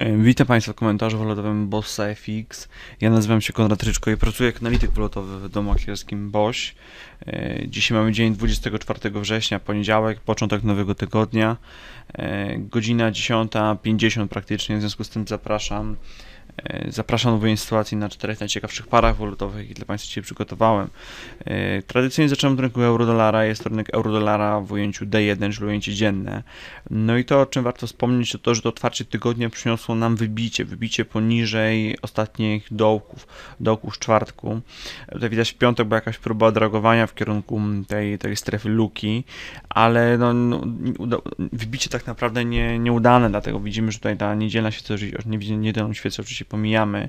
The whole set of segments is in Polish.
E, Witam Państwa w komentarzu walutowym Bossa FX. Ja nazywam się Konrad Ryczko i pracuję jako analityk walutowy w domu maklerskim BOŚ. E, Dzisiaj mamy dzień 24 września, poniedziałek, początek nowego tygodnia. E, Godzina 10.50 praktycznie, w związku z tym zapraszam Zapraszam do omówienia sytuacji na czterech najciekawszych parach walutowych, jakie dla Państwa dzisiaj przygotowałem. E, Tradycyjnie zaczynam od rynku euro-dolara. Jest to rynek euro-dolara w ujęciu D1, czyli ujęcie dzienne. No i to, o czym warto wspomnieć, to to, że to otwarcie tygodnia przyniosło nam wybicie, wybicie poniżej ostatnich dołków, dołków z czwartku. Tutaj widać w piątek była jakaś próba odreagowania w kierunku tej, tej strefy luki, ale no, no, wybicie tak naprawdę nie, nieudane, dlatego widzimy, że tutaj ta niedzielna świeca, nie niedzielną świecę oczywiście pomijamy.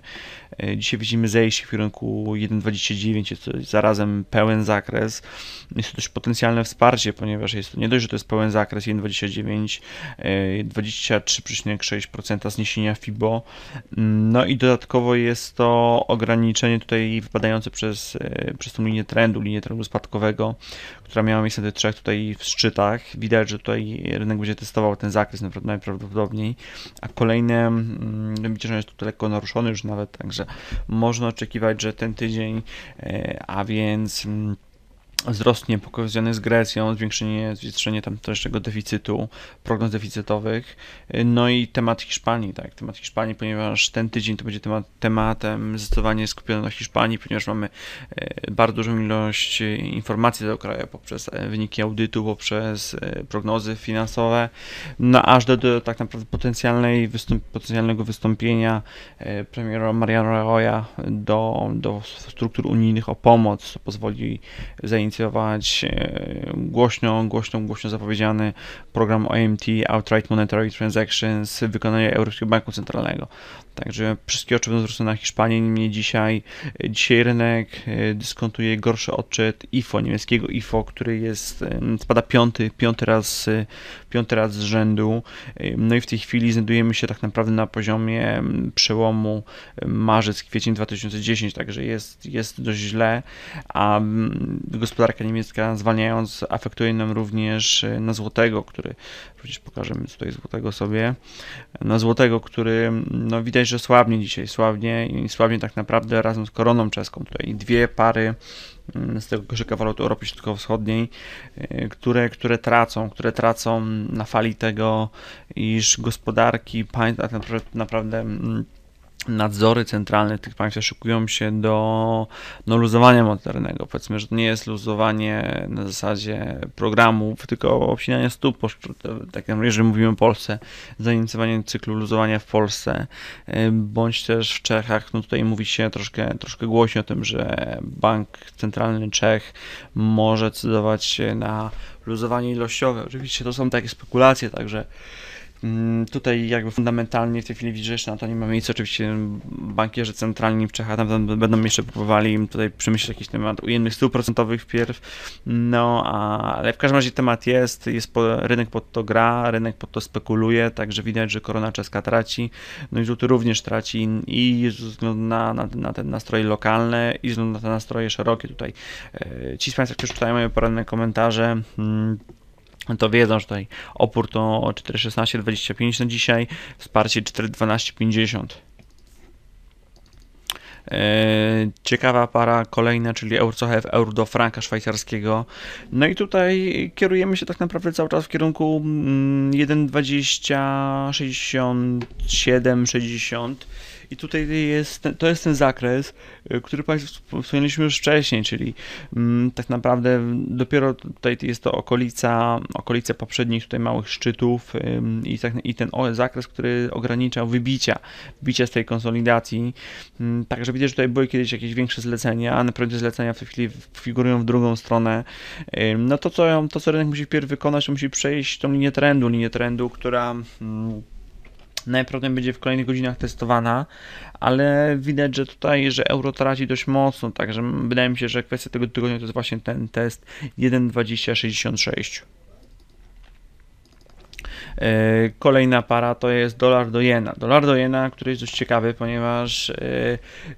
E, Dzisiaj widzimy zejście w kierunku 1,29, jest to zarazem pełen zakres. Jest to dość potencjalne wsparcie, ponieważ jest to nie dość, że to jest pełen zakres 1,29, e, 23,6% zniesienia FIBO. No i dodatkowo jest to ograniczenie tutaj wypadające przez, e, przez tą linię trendu, linię trendu spadkowego, która miała miejsce do trzech tutaj w szczytach. Widać, że tutaj rynek będzie testował ten zakres najprawdopodobniej, a kolejne mm, wybicie że jest tu lekko naruszony już nawet, także można oczekiwać, że ten tydzień, e, a więc mm, wzrost niepokojów związany z Grecją, zwiększenie, zwiększenie tam też deficytu, prognoz deficytowych, no i temat Hiszpanii, tak, temat Hiszpanii, ponieważ ten tydzień to będzie temat, tematem zdecydowanie skupiony na Hiszpanii, ponieważ mamy e, bardzo dużą ilość e, informacji do kraju poprzez e, wyniki audytu, poprzez prognozy finansowe, no aż do, do tak naprawdę potencjalnej wystąp, potencjalnego wystąpienia premiera Mariano Rajoya do, do struktur unijnych o pomoc, co pozwoli zainicjować e, głośno, głośno, głośno zapowiedziany program OMT, Outright Monetary Transactions, wykonania Europejskiego Banku Centralnego. Także wszystkie oczy będą zwrócone na Hiszpanię, niemniej dzisiaj, e, dzisiaj rynek e, dyskontuje gorszy odczyt IFO, niemieckiego IFO, który jest, spada piąty, piąty raz, piąty raz z rzędu. No i w tej chwili znajdujemy się tak naprawdę na poziomie przełomu e, marzec-kwiecień 2010, także jest, jest dość źle, a mm, gospodarka niemiecka zwalniając afektuje nam również e, na złotego, który, przecież pokażemy tutaj złotego sobie, na złotego, który no widać, że słabnie dzisiaj, słabnie i słabnie tak naprawdę razem z koroną czeską. Tutaj dwie pary z tego koszyka walut Europy Środkowo-Wschodniej, y, które, które tracą, które tracą na fali tego, iż gospodarki państw tak naprawdę, naprawdę nadzory centralne tych państw szykują się do no, luzowania monetarnego. Powiedzmy, że to nie jest luzowanie na zasadzie programów, tylko obcinanie stóp, tak jak jeżeli mówimy o Polsce, zainicjowanie cyklu luzowania w Polsce, y, bądź też w Czechach. No tutaj mówi się troszkę, troszkę głośno o tym, że bank centralny Czech może decydować się na luzowanie ilościowe. Oczywiście to są takie spekulacje, także Tutaj jakby fundamentalnie w tej chwili widzę, że na to nie ma miejsca. Oczywiście bankierzy centralni w Czechach będą jeszcze próbowali tutaj przemyśleć jakiś temat ujemnych stóp procentowych wpierw. No, a, ale w każdym razie temat jest, jest po, rynek pod to gra, rynek pod to spekuluje, także widać, że korona czeska traci, no i złoty również traci i ze względu na, na, na te nastroje lokalne i ze względu na te nastroje szerokie tutaj. E, Ci z Państwa, którzy czytają moje poranne komentarze, mm, to wiedzą, że tutaj opór to 4,16,25 na dzisiaj, wsparcie 4,12,50. Eee, Ciekawa para kolejna, czyli EUR-CHF, euro do franka szwajcarskiego. No i tutaj kierujemy się tak naprawdę cały czas w kierunku mm, 1,20, 67, 60. I tutaj jest, to jest ten zakres, y, który Państwu wspomnieliśmy już wcześniej, czyli mm, tak naprawdę dopiero tutaj jest to okolica, okolice poprzednich tutaj małych szczytów i, tak, i ten zakres, który ograniczał wybicia, wybicia z tej konsolidacji. Mm, Także widać, że tutaj były kiedyś jakieś większe zlecenia, a naprawdę zlecenia w tej chwili figurują w drugą stronę. No to co, to, co rynek musi wpierw wykonać, to musi przejść tą linię trendu, linię trendu, która mm, najprawdopodobniej będzie w kolejnych godzinach testowana, ale widać, że tutaj, że euro traci dość mocno, także wydaje mi się, że kwestia tego tygodnia to jest właśnie ten test 1,2066. E, Kolejna para to jest dolar do jena. Dolar do jena, który jest dość ciekawy, ponieważ e,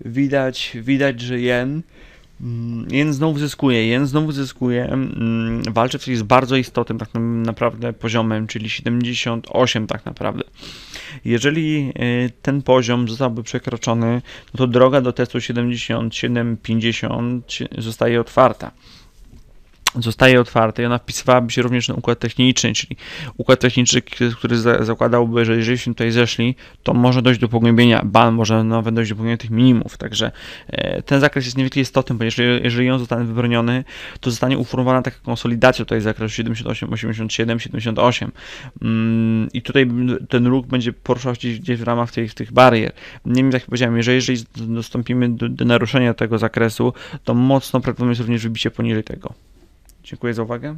widać, widać, że jen Jen znowu zyskuje, Jen znowu zyskuje, mm, walczy coś z bardzo istotnym tak naprawdę poziomem, czyli 78 tak naprawdę. Jeżeli y, ten poziom zostałby przekroczony, no to droga do testu 77-50 zostaje otwarta zostaje otwarta i ona wpisywałaby się również na układ techniczny, czyli układ techniczny, który zakładałby, że jeżeli się tutaj zeszli, to może dojść do pogłębienia ban, może nawet dojść do pogłębienia tych minimów, także e, ten zakres jest niezwykle istotny, ponieważ jeżeli on zostanie wybroniony, to zostanie uformowana taka konsolidacja tutaj zakresu 78, 87, 78 i tutaj ten ruch będzie poruszał się gdzieś w ramach tych, tych barier. Niemniej, jak powiedziałem, jeżeli, jeżeli dostąpimy do, do naruszenia tego zakresu, to mocno prawdopodobnie jest również wybicie poniżej tego. Dziękuję za uwagę.